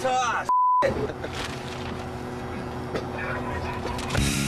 자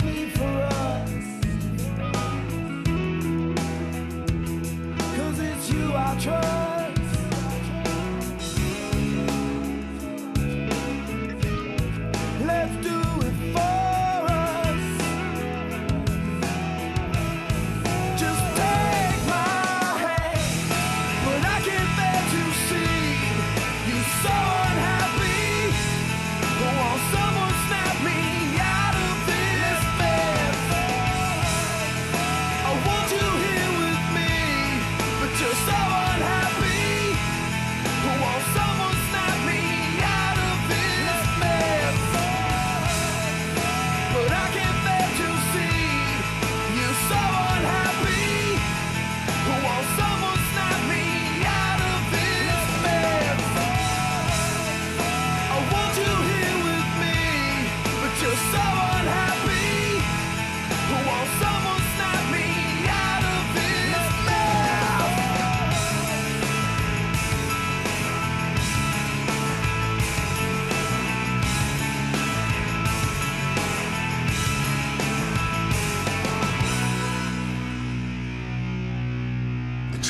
me for all.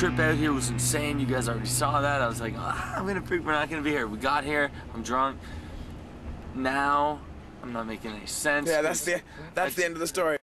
trip out here was insane. You guys already saw that. I was like, ah, I'm gonna freak. We're not gonna be here. We got here. I'm drunk. Now, I'm not making any sense. Yeah, that's the that's the end of the story.